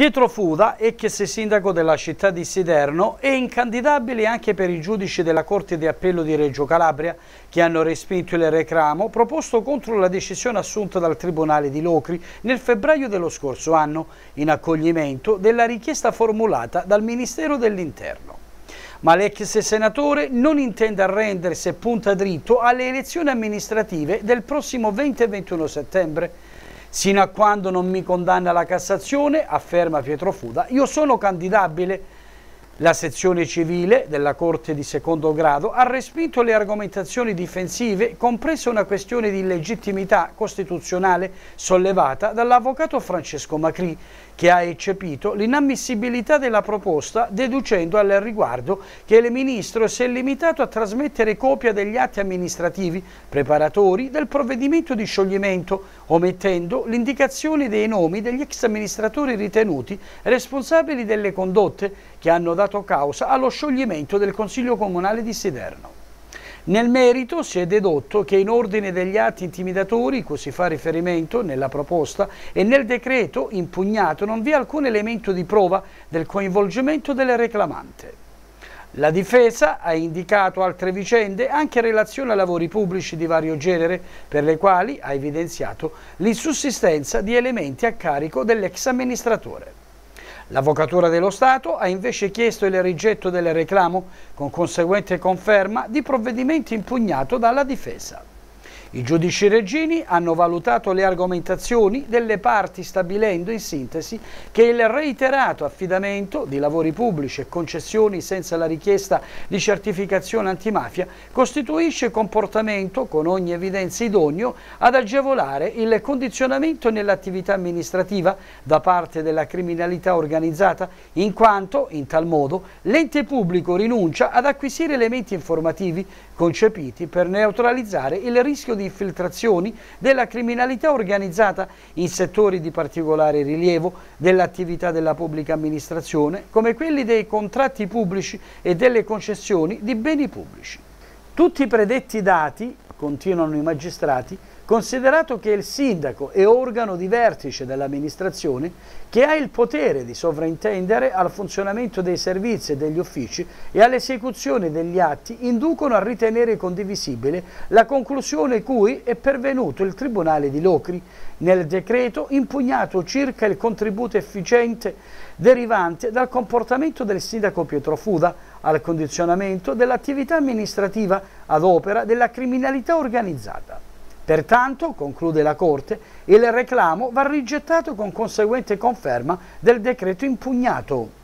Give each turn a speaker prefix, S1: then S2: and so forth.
S1: Pietro Fuda, ex sindaco della città di Siderno, è incandidabile anche per i giudici della Corte di Appello di Reggio Calabria che hanno respinto il reclamo proposto contro la decisione assunta dal Tribunale di Locri nel febbraio dello scorso anno in accoglimento della richiesta formulata dal Ministero dell'Interno. Ma l'ex senatore non intende arrendersi e punta dritto alle elezioni amministrative del prossimo 20 e 21 settembre Sino a quando non mi condanna la Cassazione, afferma Pietro Fuda, io sono candidabile. La sezione civile della Corte di secondo grado ha respinto le argomentazioni difensive, compresa una questione di illegittimità costituzionale sollevata dall'avvocato Francesco Macri, che ha eccepito l'inammissibilità della proposta deducendo al riguardo che il Ministro si è limitato a trasmettere copia degli atti amministrativi preparatori del provvedimento di scioglimento, omettendo l'indicazione dei nomi degli ex amministratori ritenuti responsabili delle condotte che hanno dato causa allo scioglimento del Consiglio Comunale di Siderno. Nel merito si è dedotto che in ordine degli atti intimidatori cui si fa riferimento nella proposta e nel decreto impugnato non vi è alcun elemento di prova del coinvolgimento del reclamante. La difesa ha indicato altre vicende anche in relazione a lavori pubblici di vario genere per le quali ha evidenziato l'insussistenza di elementi a carico dell'ex amministratore. L'Avvocatura dello Stato ha invece chiesto il rigetto del reclamo con conseguente conferma di provvedimento impugnato dalla difesa. I giudici reggini hanno valutato le argomentazioni delle parti stabilendo in sintesi che il reiterato affidamento di lavori pubblici e concessioni senza la richiesta di certificazione antimafia costituisce comportamento con ogni evidenza idoneo ad agevolare il condizionamento nell'attività amministrativa da parte della criminalità organizzata in quanto in tal modo l'ente pubblico rinuncia ad acquisire elementi informativi concepiti per neutralizzare il rischio di di infiltrazioni della criminalità organizzata in settori di particolare rilievo dell'attività della pubblica amministrazione, come quelli dei contratti pubblici e delle concessioni di beni pubblici. Tutti i predetti dati, continuano i magistrati, considerato che il sindaco è organo di vertice dell'amministrazione che ha il potere di sovraintendere al funzionamento dei servizi e degli uffici e all'esecuzione degli atti, inducono a ritenere condivisibile la conclusione cui è pervenuto il Tribunale di Locri nel decreto impugnato circa il contributo efficiente derivante dal comportamento del sindaco Pietro Fuda al condizionamento dell'attività amministrativa ad opera della criminalità organizzata. Pertanto, conclude la Corte, il reclamo va rigettato con conseguente conferma del decreto impugnato.